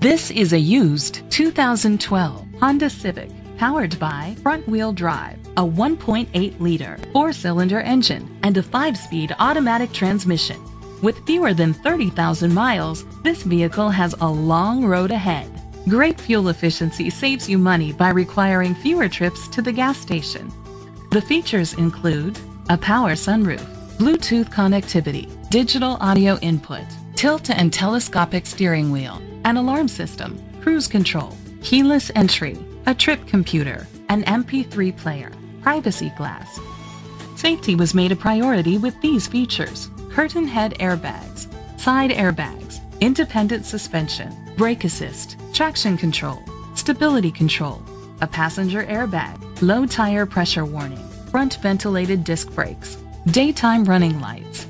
This is a used 2012 Honda Civic powered by front-wheel drive, a 1.8-liter four-cylinder engine, and a five-speed automatic transmission. With fewer than 30,000 miles, this vehicle has a long road ahead. Great fuel efficiency saves you money by requiring fewer trips to the gas station. The features include a power sunroof, Bluetooth connectivity, digital audio input, tilt and telescopic steering wheel, an alarm system, cruise control, keyless entry, a trip computer, an MP3 player, privacy glass. Safety was made a priority with these features. Curtain head airbags, side airbags, independent suspension, brake assist, traction control, stability control, a passenger airbag, low tire pressure warning, front ventilated disc brakes, daytime running lights.